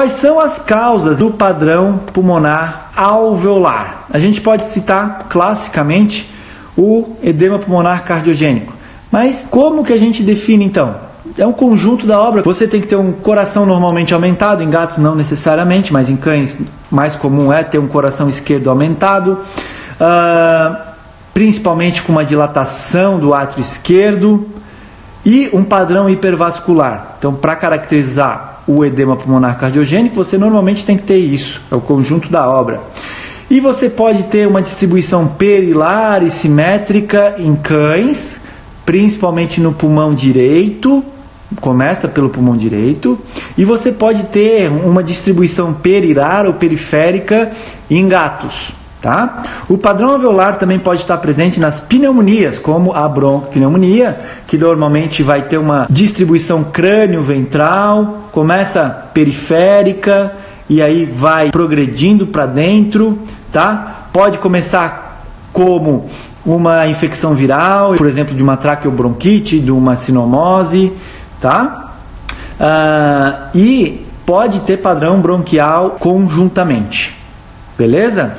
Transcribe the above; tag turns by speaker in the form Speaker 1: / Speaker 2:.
Speaker 1: Quais são as causas do padrão pulmonar alveolar? A gente pode citar classicamente o edema pulmonar cardiogênico. Mas como que a gente define então? É um conjunto da obra. Você tem que ter um coração normalmente aumentado, em gatos não necessariamente, mas em cães mais comum é ter um coração esquerdo aumentado, uh, principalmente com uma dilatação do átrio esquerdo e um padrão hipervascular. Então, para caracterizar o edema pulmonar cardiogênico, você normalmente tem que ter isso, é o conjunto da obra. E você pode ter uma distribuição perilar e simétrica em cães, principalmente no pulmão direito, começa pelo pulmão direito, e você pode ter uma distribuição perilar ou periférica em gatos. Tá? O padrão alveolar também pode estar presente nas pneumonias, como a bronquipneumonia, que normalmente vai ter uma distribuição crânio-ventral, começa periférica e aí vai progredindo para dentro, tá? Pode começar como uma infecção viral, por exemplo, de uma traqueobronquite, de uma sinomose, tá? Uh, e pode ter padrão bronquial conjuntamente, beleza?